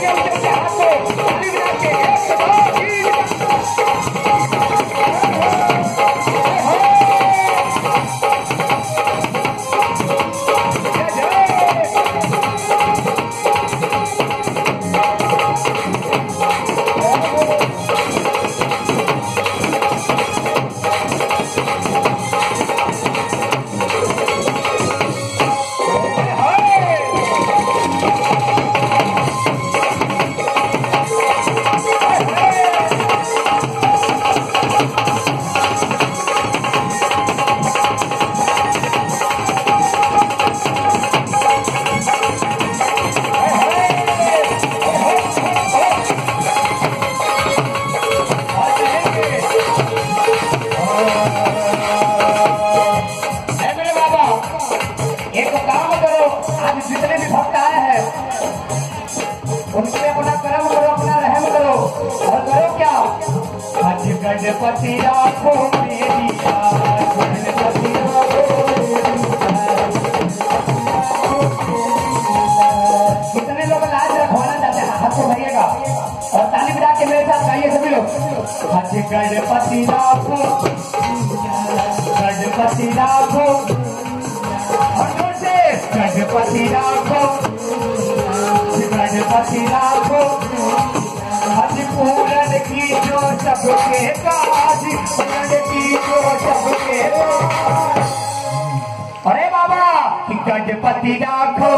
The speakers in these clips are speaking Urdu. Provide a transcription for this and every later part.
Daniel Serrato. گنپتیا کو میریا گنپتیا کتنے لوگ گا اور سبھی لوگ ہج گنپتیا پورن کی جو سب کے کاج پورن کی جو سب کے ارے بابا گنڈ پتی راکھو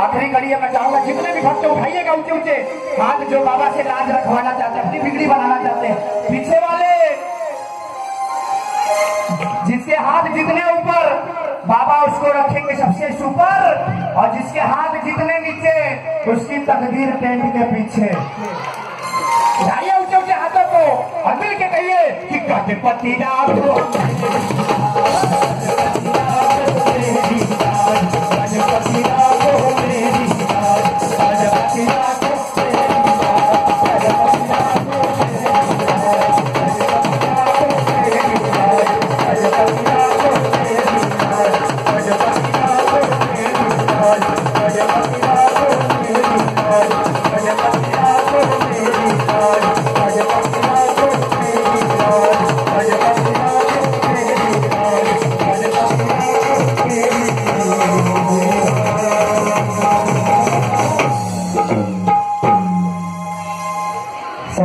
آخری گھڑی ہے میں چاہوں گا جتنے بھی بھکت اٹھائیے گا اونچے اونچے ہاتھ جو بابا سے لاج رکھوانا چاہتے ہیں اپنی بگڑی بنانا چاہتے ہیں پیچھے والے جس کے ہاتھ جتنے اوپر بابا اس کو رکھیں گے سب سے سپر اور جس کے ہاتھ جتنے نیچے اس کی تقدیر ٹینٹ کے پیچھے اٹھائیے اونچے اونچے ہاتھوں کو اور مل کے کہیے کہ گٹ پتی نام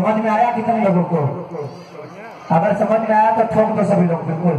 سمجھ میں آیا کتنے لوگوں کو؟ اگر سمجھ میں آیا تو ٹھوک دو سبھی لوگ، بالکل۔